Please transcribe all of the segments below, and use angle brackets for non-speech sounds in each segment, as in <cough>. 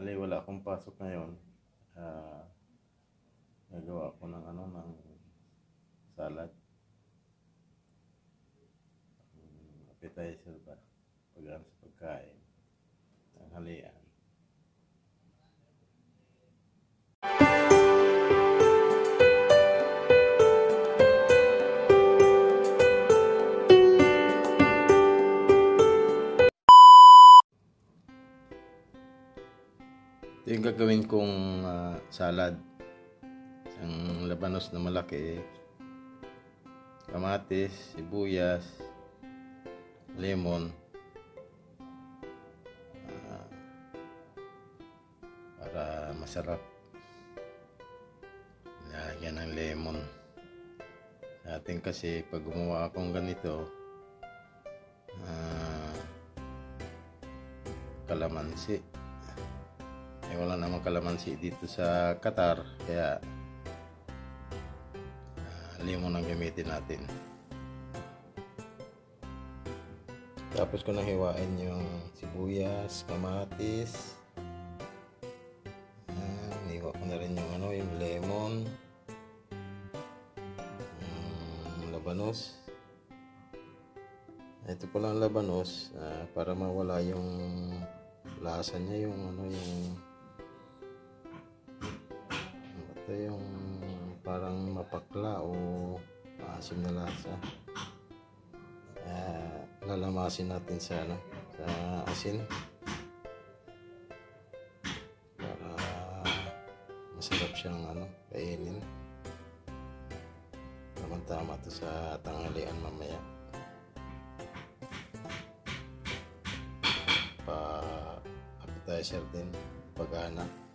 Ali, wala akong pasok ngayon. Ah, nagawa ko ng ano, ng salad. Um, appetizer ba? Pag ano sa pagkain. Ang Ito yung gagawin kong ah, salad. Isang labanos na malaki. Kamatis, sibuyas, lemon. Ah, para masarap. Lagyan ng lemon. Sa atin kasi pag gumawa akong ganito, ah, kalamansi eh wala namang kalamansi dito sa Qatar kaya uh, lemon ang gamitin natin. Tapos ko nang hiwain yung sibuyas, kamatis. Uh, hiwa ko na rin yung ano yung lemon. Um, labanos. Ito pala ang labanos uh, para mawala yung lasa niya yung ano yung ito yung parang mapakla o maasim na lasa. Uh, lalamasin natin sa ano sa asin. Para masarap siyang ano kainin. Naman tama to sa tanghalian mamaya. Pa appetizer din pagana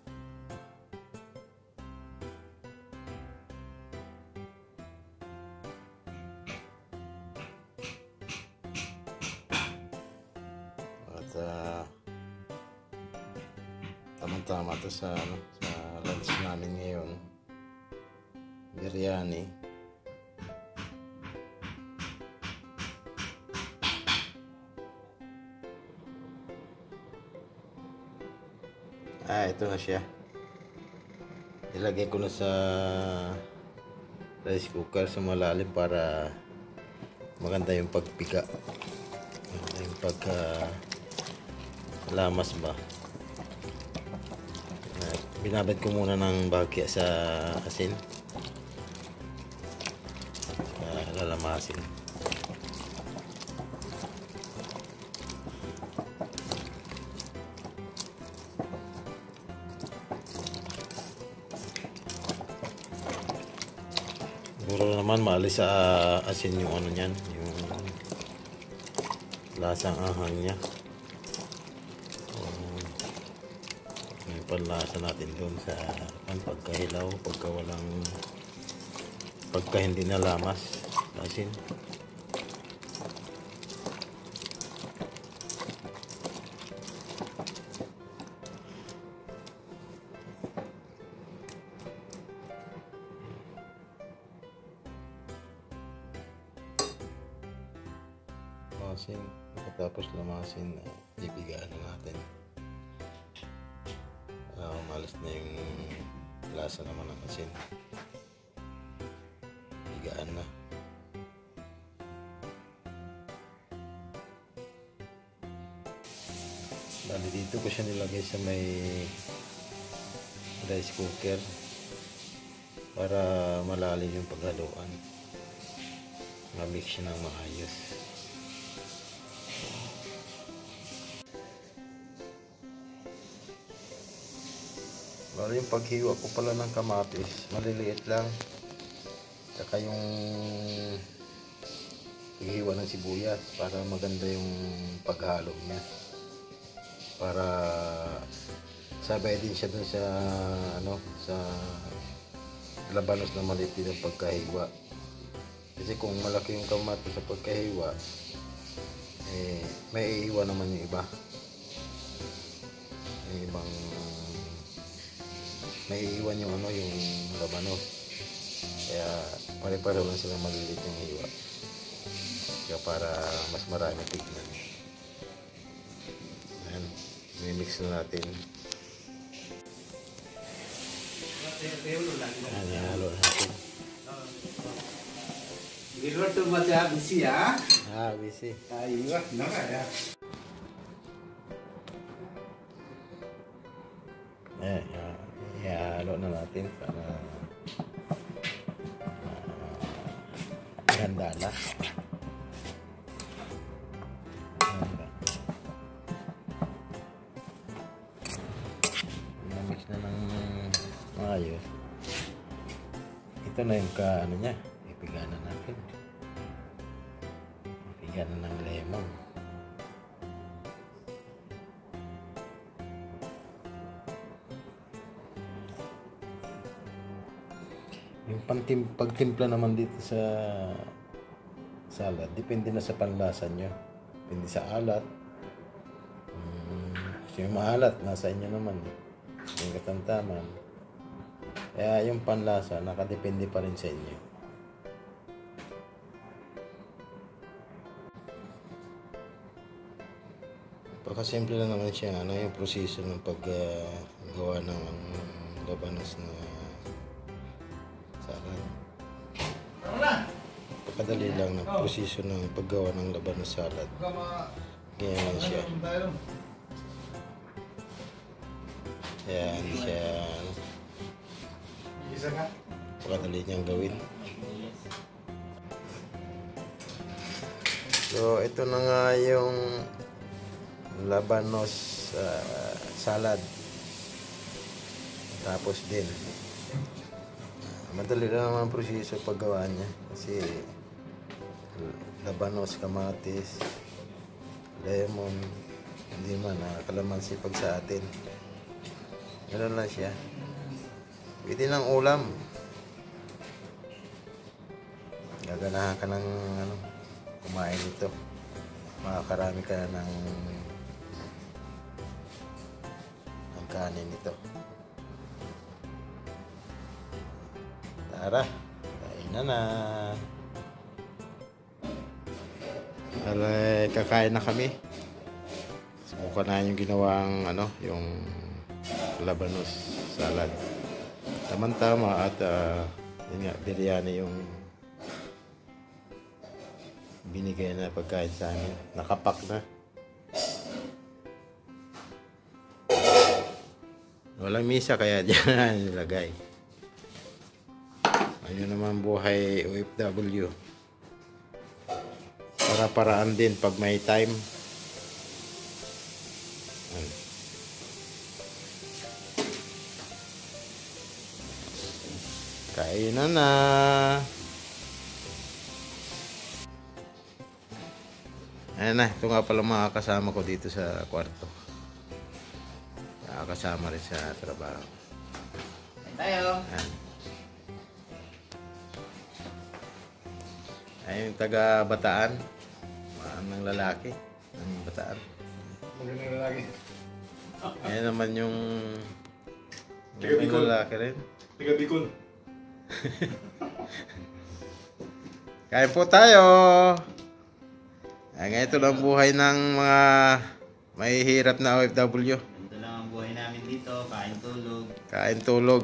uh, tamang-tama to sa ano, sa lunch namin ngayon. Biryani. Ah ito na siya. Ilagay ko na sa rice cooker sa malalim para maganda yung pagpiga maganda yung pagka lamas ba? Ah, binabad ko muna ng bagya sa asin. Uh, lalamasin. Siguro naman maalis sa asin yung ano niyan, yung lasang ahang niya. Um, yung panlasa natin doon sa ang pagkahilaw, pagka walang pagka hindi nalamas. Asin. lamasin pagkatapos lamasin uh, ibigaan na natin umalis na yung lasa naman ng asin. Ibigaan na. Bali dito ko siya nilagay sa may rice cooker para malalim yung paghaluan. Ma-mix siya ng maayos Bali yung paghiwa ko pala ng kamatis, maliliit lang. Tsaka yung paghiwa ng sibuyas para maganda yung paghalo niya. Para sabay din siya dun sa ano sa labanos na maliit din ang pagkahiwa. Kasi kung malaki yung kamatis sa pagkahiwa, eh, may iiwan naman yung iba. naiiwan yung ano yung labano oh. kaya pare-pareho lang silang maliliit yung hiwa kaya para mas marami tignan ayan mimix na natin ayan ihalo natin Gilbert, tumatya, busy ah. Ah, busy. Ayun, nakaya. Ganda na. Ganda. Na-mix na ng maayos. Ito na yung ka, ano niya, ipiganan natin. Ipiganan ng lemon. Pantim pagtimpla naman dito sa salad, depende na sa panlasa nyo. Depende sa alat. Mm, kasi yung maalat, nasa inyo naman. eh. Yung katamtaman. Kaya yung panlasa, nakadepende pa rin sa inyo. Pagkasimple lang naman siya, ano yung proseso ng paggawa ng labanos na Pagkadali lang ng proseso ng paggawa ng labanos salad. Ganyan lang siya. Hindi siya pagkadali niyang gawin. So, ito na nga yung labanos ah, salad. Tapos din. Madali lang naman ang proseso paggawa niya. Kasi labanos, kamatis, lemon, hindi man, ah, kalamansi pag sa atin. Ganun lang siya. Pwede ng ulam. Gaganahan ka ng ano, kumain nito. Makakarami ka na ng ng kanin nito. Tara, kain na na. Tara, kakain na kami. Subukan na yung ginawang ano, yung labanos salad. Tama-tama at ah, yun nga, biryani yung binigay na pagkain sa amin. Nakapak na. Walang misa kaya dyan na nilagay. Ayun naman buhay OFW. Para-paraan din pag may time. Ayun. Kainan na. Ayan na, ito nga pala mga kasama ko dito sa kwarto. Nakakasama rin sa trabaho. Tayo Ayan. Yung taga Bataan. Ng lalaki. Ng Bataan. Magandang lagi Ayan naman yung... Taga Bicol. lalaki rin. Taga Bicol. <laughs> Kain po tayo! Ang ito lang buhay ng mga mahihirap na OFW. Ganito lang ang buhay namin dito, kain tulog. Kain tulog.